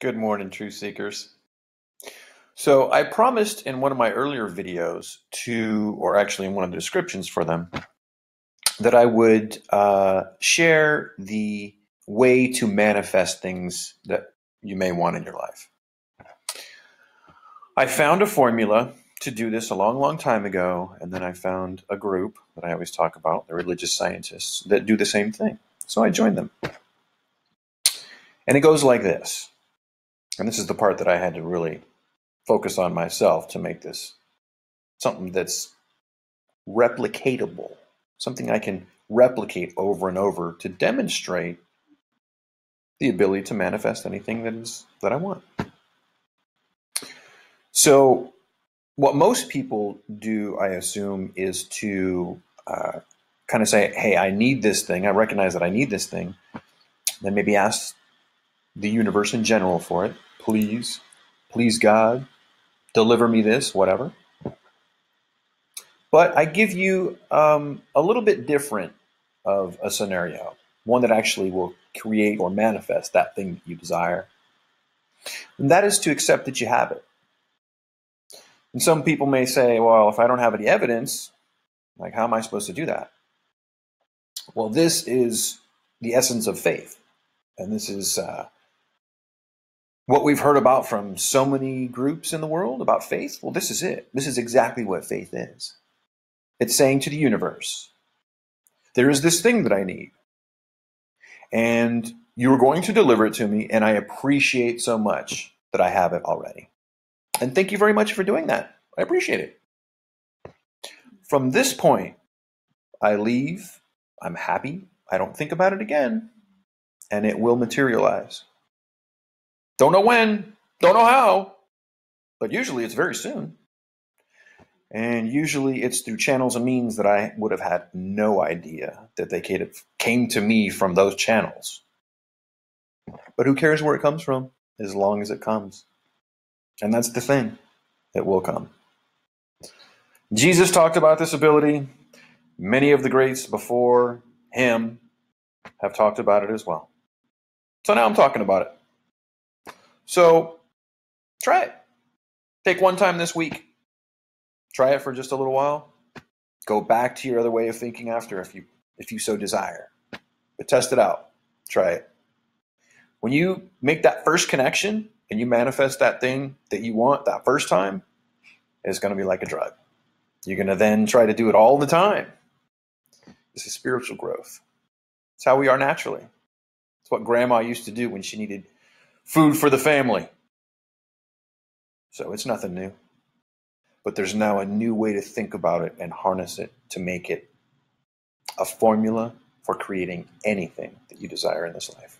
Good morning, Truth Seekers. So, I promised in one of my earlier videos to, or actually in one of the descriptions for them, that I would uh, share the way to manifest things that you may want in your life. I found a formula to do this a long, long time ago, and then I found a group that I always talk about, the religious scientists, that do the same thing. So I joined them. And it goes like this. And this is the part that I had to really focus on myself to make this something that's replicatable, something I can replicate over and over to demonstrate the ability to manifest anything that is that I want. So, what most people do, I assume, is to uh, kind of say, "Hey, I need this thing. I recognize that I need this thing." Then maybe ask the universe in general for it. Please, please, God, deliver me this, whatever. But I give you um, a little bit different of a scenario, one that actually will create or manifest that thing that you desire. And that is to accept that you have it. And some people may say, well, if I don't have any evidence, like how am I supposed to do that? Well, this is the essence of faith. And this is uh, what we've heard about from so many groups in the world about faith. Well, this is it. This is exactly what faith is. It's saying to the universe, there is this thing that I need. And you are going to deliver it to me, and I appreciate so much that I have it already. And thank you very much for doing that. I appreciate it. From this point, I leave. I'm happy. I don't think about it again. And it will materialize. Don't know when, don't know how, but usually it's very soon. And usually it's through channels and means that I would have had no idea that they came to me from those channels. But who cares where it comes from as long as it comes? And that's the thing, it will come. Jesus talked about this ability. Many of the greats before him have talked about it as well. So now I'm talking about it. So try it. Take one time this week Try it for just a little while. Go back to your other way of thinking after if you if you so desire. But test it out. Try it. When you make that first connection and you manifest that thing that you want that first time, it's going to be like a drug. You're going to then try to do it all the time. This is spiritual growth. It's how we are naturally. It's what grandma used to do when she needed food for the family. So it's nothing new but there's now a new way to think about it and harness it to make it a formula for creating anything that you desire in this life.